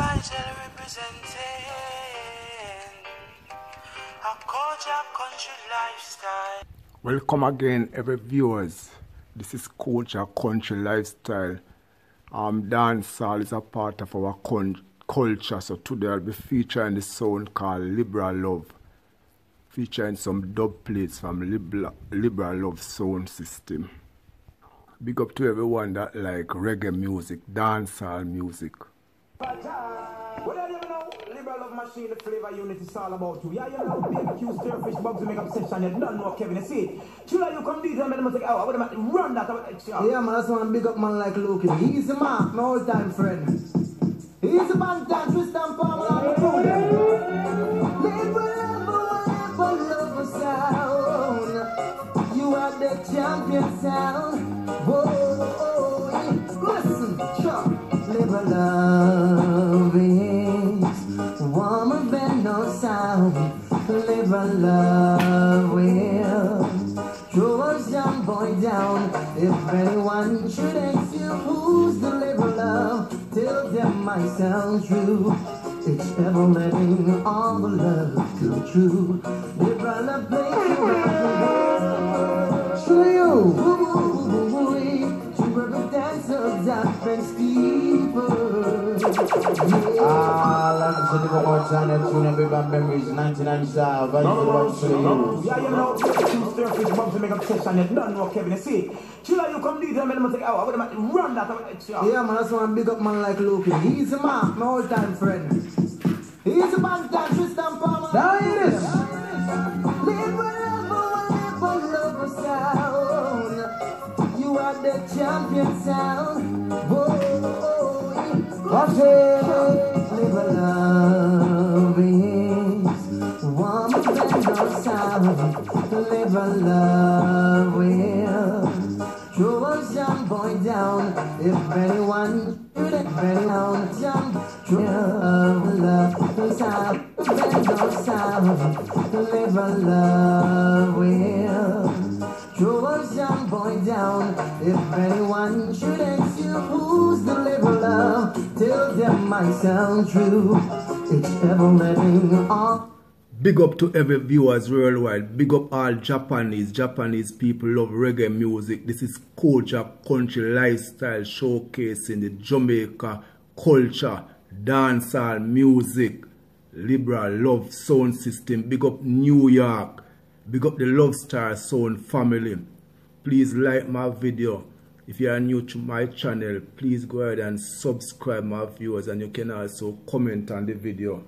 Representing a culture, country lifestyle. Welcome again, every viewers. This is Kojak Country Lifestyle. Um, dancehall is a part of our culture, so today I'll be featuring the song called Libra Love, featuring some dub plates from Libra, Libra Love sound system. Big up to everyone that like reggae music, dancehall music. Well, yeah, you know, Libra love machine, the flavor unit is all about you. Yeah, you know, BBQ, stir bugs, make up session, you don't know Kevin, you see. Chula, you come make them say, oh, what am I, run that, uh, Yeah, man, that's I'm big up man like Luke. He's the man, my old time friend. He's the man that Tristan Palmer the phone. Libra love, whatever love sound. You are the champion sound. Whoa, Libra love will throw us young boy down. If anyone should ask you who's the Libra love, tell them I sound true. It's ever letting all the love come true. Libra love plays around. To you. To every dancer, that and steeper. Yeah. Ah. Ah, lands in the remote channel, tune and vivid memories, 1997, Vice the one to you. Yeah, you know, BBQ, stir bugs, make up session, you don't Kevin, you see. Chula, you come and make them say, oh, what am I, run that, uh, Yeah, man, that's why I'm big up man like Luke. He's the man, my old time friend. He's the man that Tristan Palmer. Now it is. Live forever, live love sound. You are the champion sound. Whoa, Watch it. live Anyone should if anyone jump, love, love, no sound. Live a love will throw a young boy down. If anyone should ask you who's the Libra love, tell them I sound true. It's ever letting all. Big up to every viewers worldwide. Big up all Japanese. Japanese people love reggae music. This is Kojak, country lifestyle showcasing the Jamaica culture, dancehall music, Libra love sound system. Big up New York. Big up the Love Star Sound family. Please like my video. If you are new to my channel, please go ahead and subscribe my viewers and you can also comment on the video.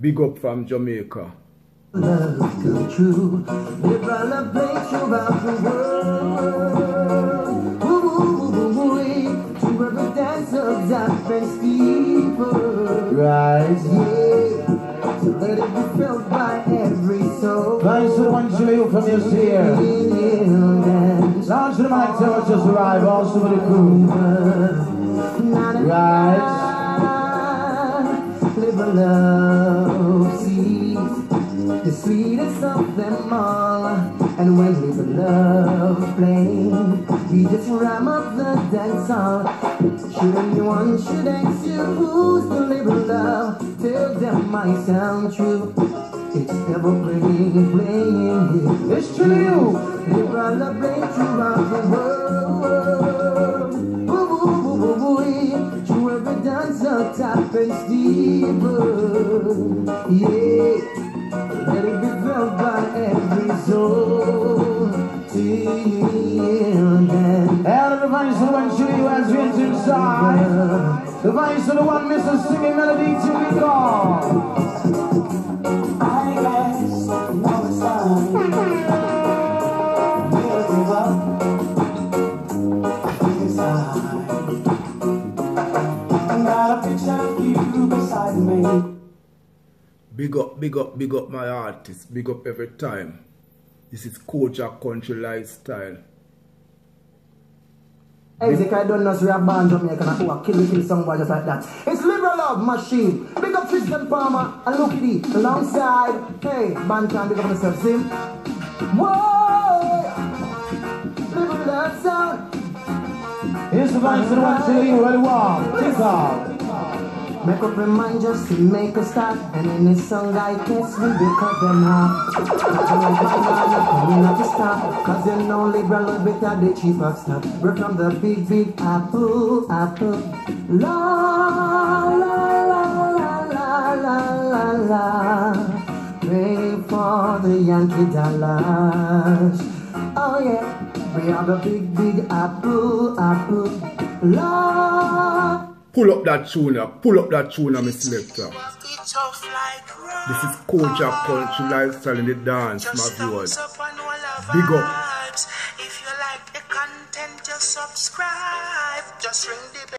Big up from Jamaica. love come true. Libra love plays throughout the world. To and steeper. Right. Yeah, so let it be felt by every soul. One to you from your. Yeah, dance. Launch the mic, tell us just arrive, also with the crew. Na, a love sees the sweetest of them all. And when a love play, we just ram up the dance hall. Should anyone should ask you who's the love, tell them I sound true. It's ever playing, playing. It's true. you. Libra love play throughout the world. You. The vice of the one Mr. Singing Melody to be gone. I guess now it's time. We'll give up. I think it's time. Got a picture of you beside me. Big up, big up, big up my artist. Big up every time. This is Kojak, country lifestyle. Isaac, I don't know, so we have band Jamaica and who are killing, kill somebody just like that. It's Libra Love Machine. Big up Tristan Palmer and Lucky D alongside, hey, band can big up themselves, see? Whoa! Libra Love sound. Here's the of the one you, ready, warm. Take off. Make up your mind just to make a start. And in this song I guess we because them hot. Cause you know up to stop. Cause you know Libra bit of the cheaper stuff. We're from the big, big apple, apple. La, la, la, la, la, la, la, la. Pray for the Yankee dollars. Oh yeah. We are the big, big apple, apple. La. Pull up that now. pull up that now, my selector. This is Kojak, country lifestyle in the dance, my viewers. Big up. If you like the content, just subscribe. Just ring the bell.